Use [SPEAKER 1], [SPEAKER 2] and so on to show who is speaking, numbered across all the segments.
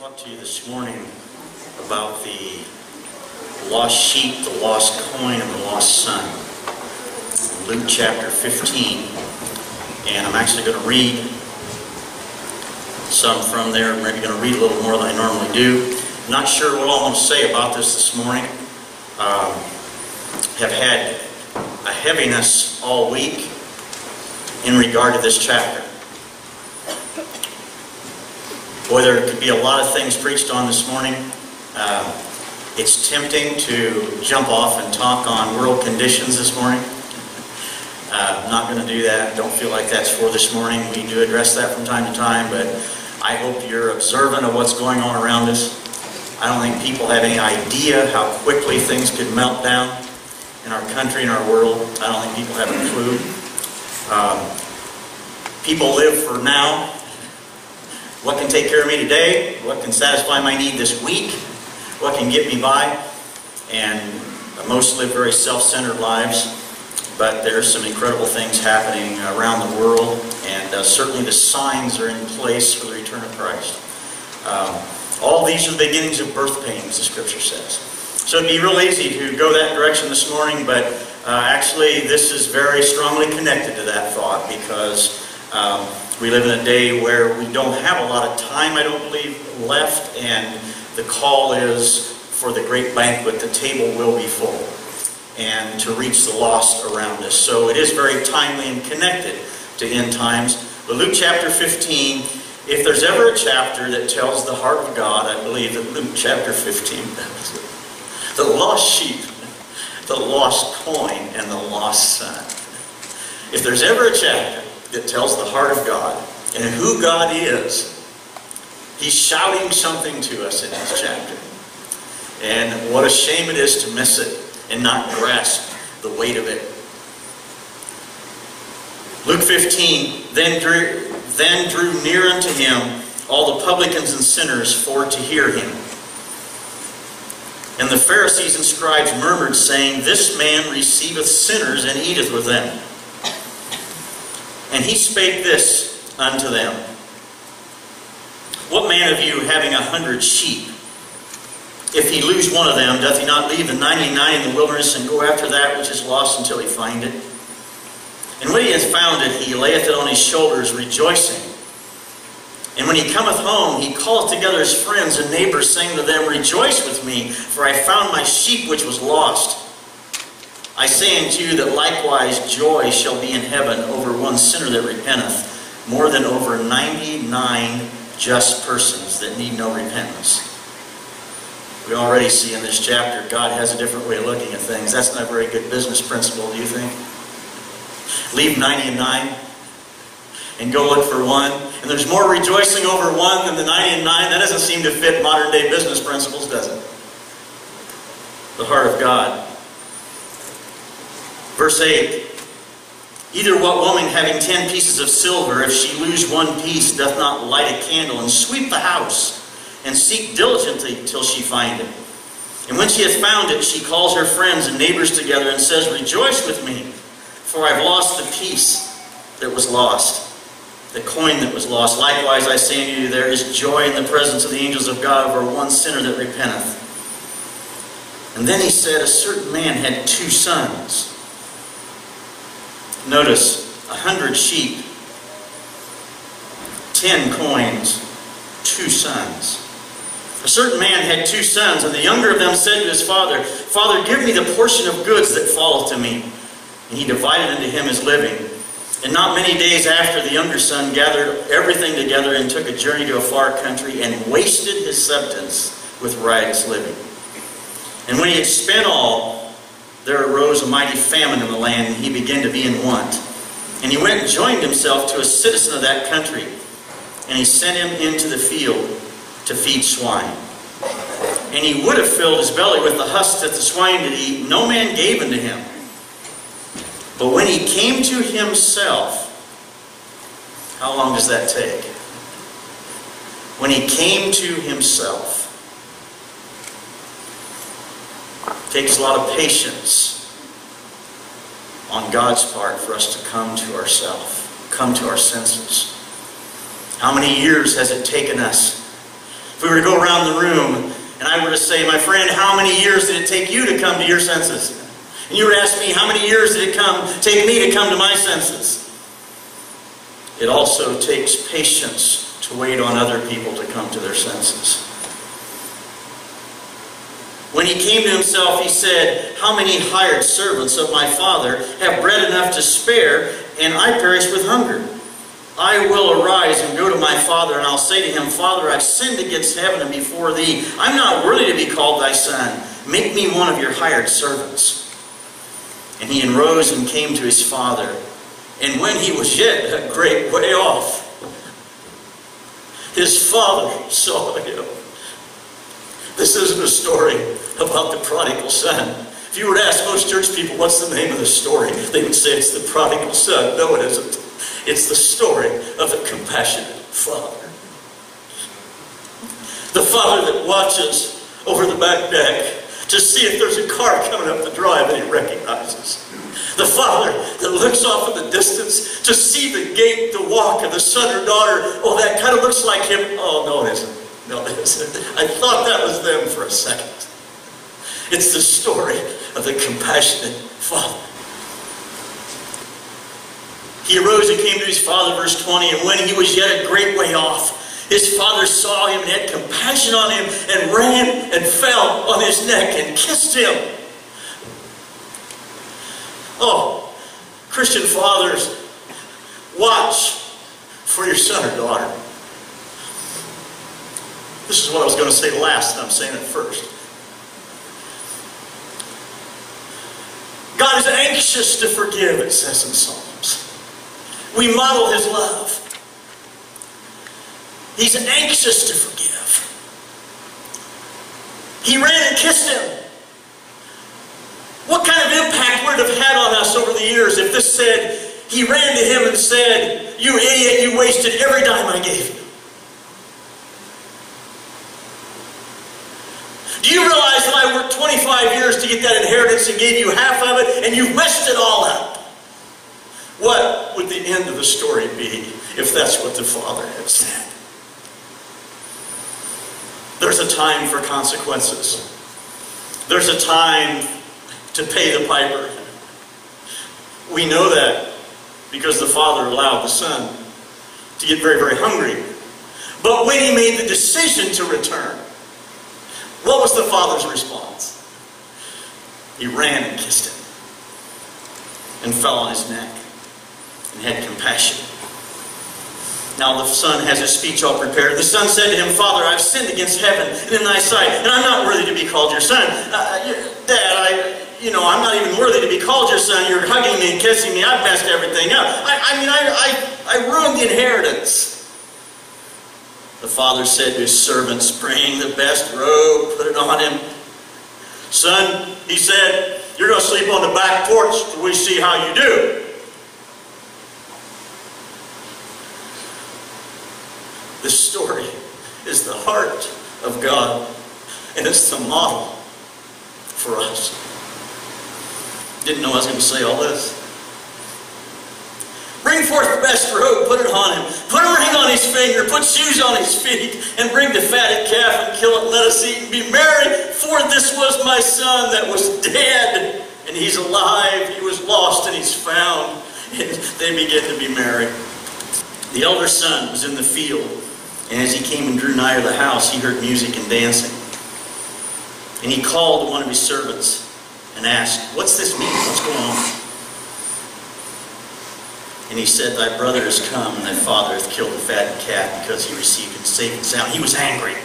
[SPEAKER 1] talk to you this morning about the lost sheep, the lost coin, and the lost son. Luke chapter 15. And I'm actually going to read some from there. I'm maybe going to read a little more than I normally do. I'm not sure what I'm going to say about this this morning. Um, have had a heaviness all week in regard to this chapter. Boy, there could be a lot of things preached on this morning. Uh, it's tempting to jump off and talk on world conditions this morning. Uh, I'm not going to do that. Don't feel like that's for this morning. We do address that from time to time, but I hope you're observant of what's going on around us. I don't think people have any idea how quickly things could melt down in our country and our world. I don't think people have a clue. Um, people live for now what can take care of me today? What can satisfy my need this week? What can get me by? And most live very self-centered lives, but there's some incredible things happening around the world, and uh, certainly the signs are in place for the return of Christ. Um, all these are the beginnings of birth pains, the Scripture says. So it'd be real easy to go that direction this morning, but uh, actually this is very strongly connected to that thought because um, we live in a day where we don't have a lot of time, I don't believe, left, and the call is for the great banquet, the table will be full, and to reach the lost around us. So it is very timely and connected to end times. But Luke chapter 15, if there's ever a chapter that tells the heart of God, I believe that Luke chapter 15 does. The lost sheep, the lost coin, and the lost son. If there's ever a chapter that tells the heart of God and who God is. He's shouting something to us in this chapter. And what a shame it is to miss it and not grasp the weight of it. Luke 15, then drew, then drew near unto him all the publicans and sinners for to hear him. And the Pharisees and scribes murmured, saying, This man receiveth sinners and eateth with them. And he spake this unto them What man of you, having a hundred sheep, if he lose one of them, doth he not leave the ninety nine in the wilderness and go after that which is lost until he find it? And when he hath found it, he layeth it on his shoulders, rejoicing. And when he cometh home, he calleth together his friends and neighbors, saying to them, Rejoice with me, for I found my sheep which was lost. I say unto you that likewise joy shall be in heaven over one sinner that repenteth, more than over 99 just persons that need no repentance. We already see in this chapter God has a different way of looking at things. That's not a very good business principle, do you think? Leave 99 and go look for one. And there's more rejoicing over one than the 99. That doesn't seem to fit modern day business principles, does it? The heart of God Verse 8 Either what woman having ten pieces of silver, if she lose one piece, doth not light a candle and sweep the house, and seek diligently till she find it? And when she hath found it, she calls her friends and neighbors together and says, Rejoice with me, for I've lost the piece that was lost, the coin that was lost. Likewise, I say unto you, there is joy in the presence of the angels of God over one sinner that repenteth. And then he said, A certain man had two sons. Notice, a hundred sheep, ten coins, two sons. A certain man had two sons, and the younger of them said to his father, Father, give me the portion of goods that falleth to me. And he divided unto him his living. And not many days after, the younger son gathered everything together and took a journey to a far country and wasted his substance with riotous living. And when he had spent all, there arose a mighty famine in the land, and he began to be in want. And he went and joined himself to a citizen of that country, and he sent him into the field to feed swine. And he would have filled his belly with the husks that the swine did eat. No man gave unto him. But when he came to himself, how long does that take? When he came to himself, takes a lot of patience on God's part for us to come to ourselves, come to our senses. How many years has it taken us If we were to go around the room and I were to say, my friend, how many years did it take you to come to your senses? And you were to ask me, how many years did it come take me to come to my senses? It also takes patience to wait on other people to come to their senses. When he came to himself, he said, How many hired servants of my father have bread enough to spare, and I perish with hunger? I will arise and go to my father, and I'll say to him, Father, I've sinned against heaven and before thee. I'm not worthy to be called thy son. Make me one of your hired servants. And he arose and came to his father. And when he was yet a great way off, his father saw him. This isn't a story about the prodigal son. If you were to ask most church people, what's the name of the story? They would say it's the prodigal son. No, it isn't. It's the story of a compassionate father. The father that watches over the back deck to see if there's a car coming up the drive that he recognizes. The father that looks off in the distance to see the gait, the walk of the son or daughter. Oh, that kind of looks like him. Oh, no, it isn't. No, it isn't. I thought that was them for a second. It's the story of the compassionate father. He arose and came to his father, verse 20, and when he was yet a great way off, his father saw him and had compassion on him and ran and fell on his neck and kissed him. Oh, Christian fathers, watch for your son or daughter. This is what I was going to say last, and I'm saying it first. God is anxious to forgive, it says in Psalms. We model his love. He's anxious to forgive. He ran and kissed him. What kind of impact would it have had on us over the years if this said, he ran to him and said, You idiot, you wasted every dime I gave you. Do you realize that 25 years to get that inheritance and gave you half of it and you messed it all up? What would the end of the story be if that's what the Father had said? There's a time for consequences. There's a time to pay the piper. We know that because the Father allowed the Son to get very, very hungry. But when he made the decision to return, what was the Father's response? He ran and kissed him and fell on his neck and had compassion. Now the son has his speech all prepared. The son said to him, Father, I've sinned against heaven and in thy sight, and I'm not worthy to be called your son. Uh, Dad, I, you know, I'm not even worthy to be called your son. You're hugging me and kissing me. I've messed everything up. I, I mean, I, I, I ruined the inheritance. The father said to his servants, bring the best robe, put it on him. Son, he said, you're going to sleep on the back porch till we see how you do. This story is the heart of God, and it's the model for us. Didn't know I was going to say all this. Bring forth the best robe, put it on him. Put a ring on his finger, put shoes on his feet, and bring the fatted calf and kill it. Let us eat and be merry. For this was my son that was dead, and he's alive. He was lost, and he's found. And they began to be merry. The elder son was in the field and as he came and drew nigh to the house, he heard music and dancing. And he called one of his servants and asked, What's this mean? What's going on? And he said, Thy brother has come, and thy father hath killed the fattened calf because he received his saving sound. He was angry.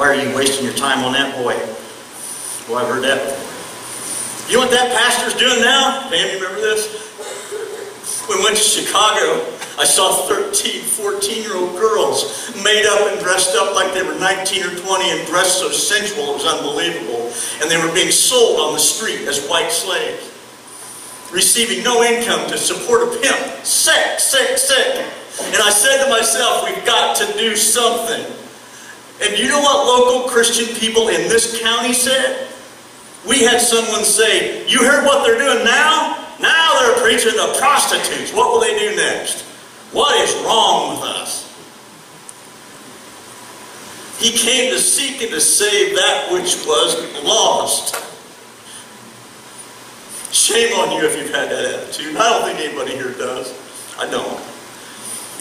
[SPEAKER 1] Why are you wasting your time on that boy? Well, I've heard that before. You know what that pastor's doing now? Pam, you remember this? We went to Chicago I saw 13, 14 year old girls made up and dressed up like they were 19 or 20 and dressed so sensual it was unbelievable. And they were being sold on the street as white slaves, receiving no income to support a pimp. Sick, sick, sick. And I said to myself, we've got to do something. And you know what local Christian people in this county said? We had someone say, you heard what they're doing now? Now they're preaching to prostitutes. What will they do next? What is wrong with us? He came to seek and to save that which was lost. Shame on you if you've had that attitude. I don't think anybody here does. I don't.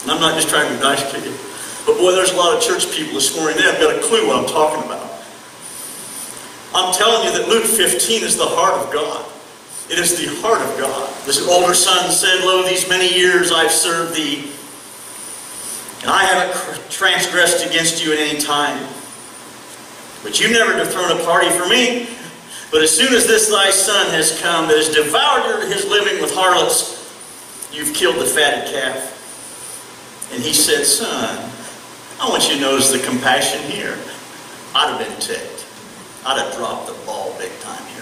[SPEAKER 1] And I'm not just trying to be nice to you. But boy, there's a lot of church people this morning. They haven't got a clue what I'm talking about. I'm telling you that Luke 15 is the heart of God. It is the heart of God. This older son said, Lo, these many years I've served thee, and I haven't transgressed against you at any time. But you've never thrown a party for me. But as soon as this thy son has come that has devoured his living with harlots, you've killed the fatted calf. And he said, Son, I want you to notice the compassion here. I'd have been ticked. I'd have dropped the ball big time here.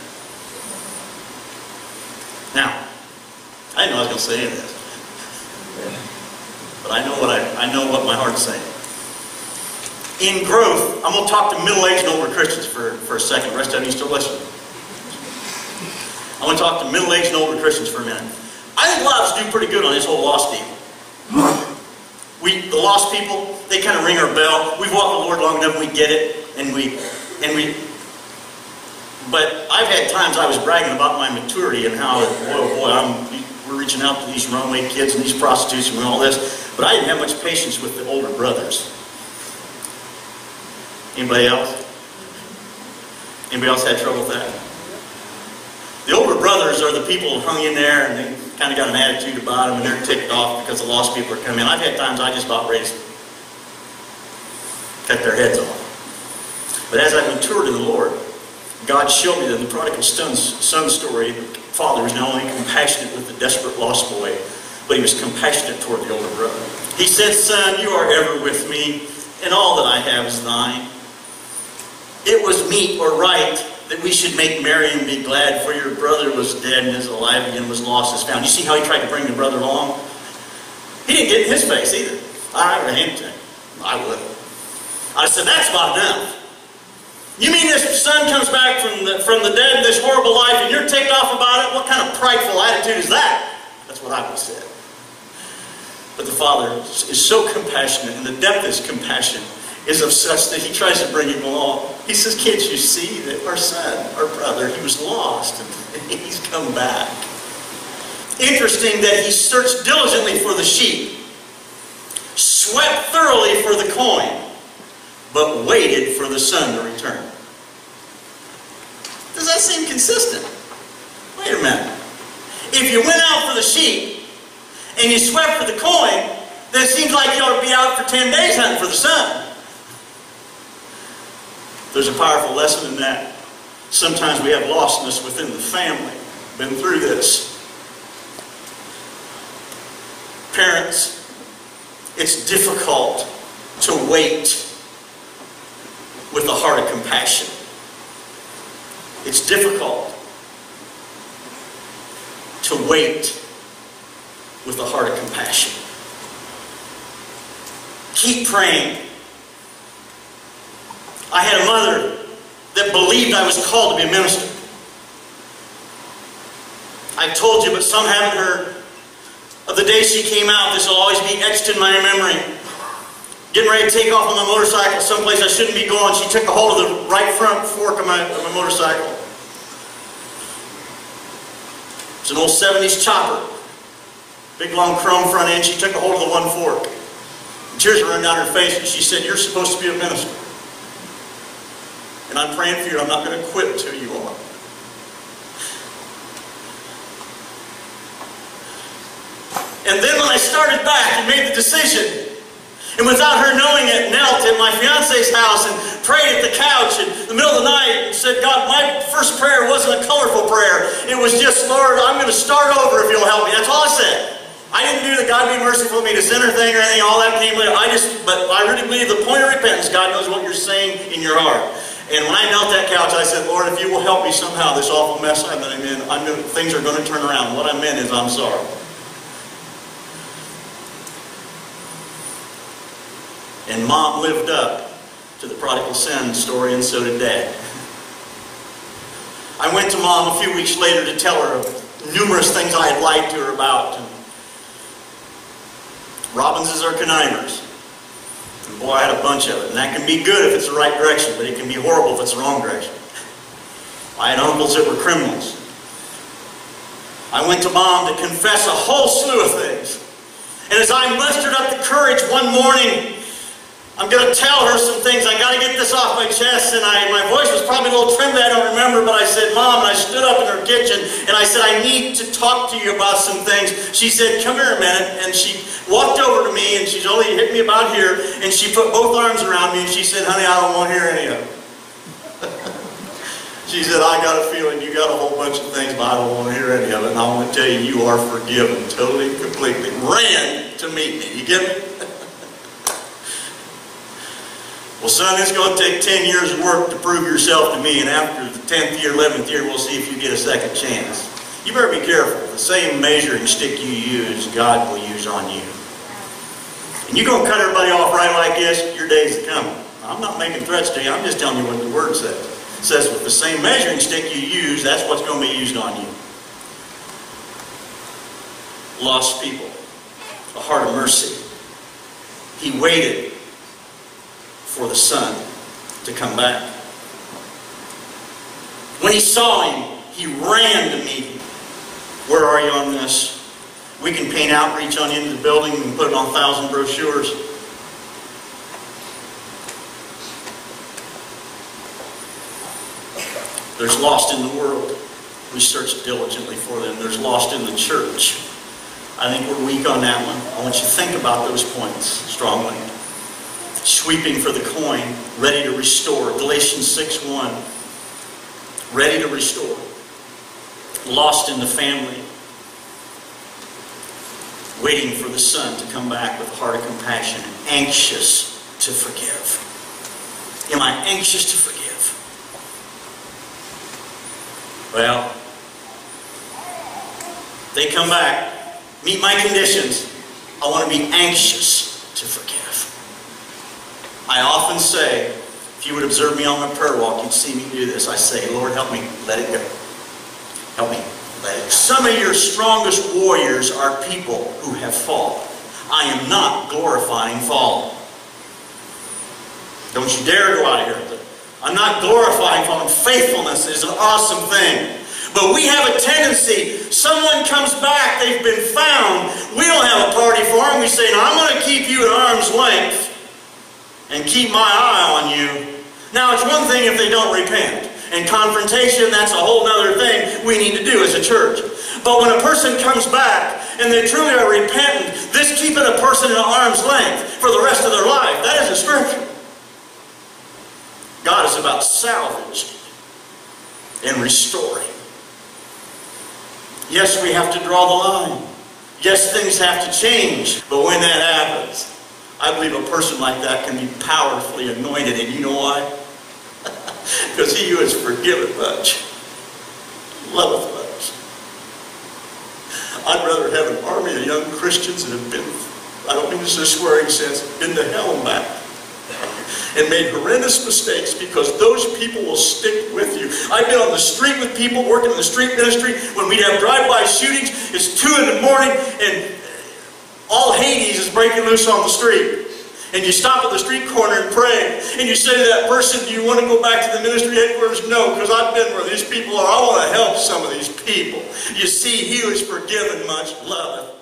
[SPEAKER 1] Now, I didn't know I was going to say any of this. But I know what I, I know what my heart's saying. In growth, I'm going to talk to middle-aged and older Christians for, for a second. The rest of you still listening. I want to talk to middle-aged and older Christians for a minute. I think a lot of us do pretty good on this whole lost deal. We, the lost people, they kind of ring our bell. We've walked the Lord long enough, we get it, and we, and we. But I've had times I was bragging about my maturity and how, boy, boy, I'm, we're reaching out to these runaway kids and these prostitutes and all this. But I didn't have much patience with the older brothers. Anybody else? Anybody else had trouble with that? The older brothers are the people who hung in there and they kind of got an attitude about them and they're ticked off because the lost people are coming in. I've had times I just about to cut their heads off. But as I matured in the Lord, God showed me that in the prodigal son, son story, the father was not only compassionate with the desperate lost boy, but he was compassionate toward the older brother. He said, Son, you are ever with me, and all that I have is thine. It was meet or right that we should make merry and be glad, for your brother was dead and is alive again, was lost, is found. You see how he tried to bring the brother along? He didn't get in his face either. I would have him I would. I said, that's about enough. You mean this son comes back from the, from the dead, this horrible life, and you're ticked off about it? What kind of prideful attitude is that? That's what I would have said. But the father is so compassionate, and the depth his compassion is such that he tries to bring him along. He says, Can't you see that our son, our brother, he was lost and he's come back? Interesting that he searched diligently for the sheep, swept thoroughly for the coin, but waited for the son to return. Does that seem consistent? Wait a minute. If you went out for the sheep and you swept for the coin, then it seems like you ought to be out for 10 days hunting for the son. There's a powerful lesson in that. Sometimes we have lostness within the family. Been through this. Parents, it's difficult to wait with a heart of compassion. It's difficult to wait with a heart of compassion. Keep praying. I had a mother that believed I was called to be a minister. I told you, but some haven't heard. Of the day she came out, this will always be etched in my memory. Getting ready to take off on my motorcycle someplace I shouldn't be going, she took a hold of the right front fork of my, of my motorcycle. It's an old 70s chopper. Big long chrome front end. She took a hold of the one fork. tears were running down her face and she said, You're supposed to be a minister. And I'm praying for you. I'm not going to quit until you are. And then when I started back and made the decision, and without her knowing it, knelt at my fiance's house and prayed at the couch in the middle of the night and said, God, my first prayer wasn't a colorful prayer. It was just, Lord, I'm going to start over if you'll help me. That's all I said. I didn't do the God be merciful to me to sinner thing or anything. All that came later. I just, but I really believe the point of repentance, God knows what you're saying in your heart. And when I knelt that couch, I said, Lord, if you will help me somehow, this awful mess I'm in, I'm gonna, things are going to turn around. What I meant is I'm sorry. And mom lived up to the prodigal son story, and so did dad. I went to mom a few weeks later to tell her numerous things I had lied to her about. And Robbinses are connivers. And boy, I had a bunch of it. And that can be good if it's the right direction, but it can be horrible if it's the wrong direction. I had uncles that were criminals. I went to mom to confess a whole slew of things. And as I mustered up the courage one morning I'm going to tell her some things. I got to get this off my chest. And I, my voice was probably a little trimmed. I don't remember. But I said, Mom, and I stood up in her kitchen and I said, I need to talk to you about some things. She said, come here a minute. And she walked over to me and she's only hit me about here. And she put both arms around me and she said, honey, I don't want to hear any of it. she said, I got a feeling you got a whole bunch of things, but I don't want to hear any of it. And I want to tell you, you are forgiven totally, completely. Ran to meet me. You get me? Well, son, it's going to take 10 years of work to prove yourself to me, and after the 10th year, 11th year, we'll see if you get a second chance. You better be careful. The same measuring stick you use, God will use on you. And you're going to cut everybody off right like this, your days are coming. I'm not making threats to you. I'm just telling you what the Word says. It says with the same measuring stick you use, that's what's going to be used on you. Lost people. A heart of mercy. He waited for the son to come back. When he saw him, he ran to meet him. Where are you on this? We can paint outreach on into the building and put it on a thousand brochures. There's lost in the world. We search diligently for them. There's lost in the church. I think we're weak on that one. I want you to think about those points strongly sweeping for the coin, ready to restore. Galatians 6.1, ready to restore. Lost in the family, waiting for the son to come back with a heart of compassion, and anxious to forgive. Am I anxious to forgive? Well, they come back, meet my conditions. I want to be anxious to forgive. I often say, if you would observe me on my prayer walk, you'd see me do this. I say, Lord, help me, let it go. Help me, let it go. Some of your strongest warriors are people who have fallen. I am not glorifying falling. Don't you dare go out here. I'm not glorifying falling. Faithfulness is an awesome thing. But we have a tendency, someone comes back, they've been found, we don't have a party for them. We say, no, I'm going to keep you at arm's length and keep my eye on you. Now, it's one thing if they don't repent. And confrontation, that's a whole other thing we need to do as a church. But when a person comes back and they truly are repentant, this keeping a person at arm's length for the rest of their life, that isn't scripture. God is about salvaging and restoring. Yes, we have to draw the line. Yes, things have to change. But when that happens, I believe a person like that can be powerfully anointed, and you know why? because he who is forgiven much loveth much. I'd rather have an army of young Christians that have been, I don't mean this in a swearing sense, been to hell and back and made horrendous mistakes because those people will stick with you. I've been on the street with people working in the street ministry when we'd have drive-by shootings. It's 2 in the morning and all Hades is breaking loose on the street. And you stop at the street corner and pray. And you say to that person, do you want to go back to the ministry headquarters? No, because I've been where these people are. I want to help some of these people. You see, he was forgiven much loveth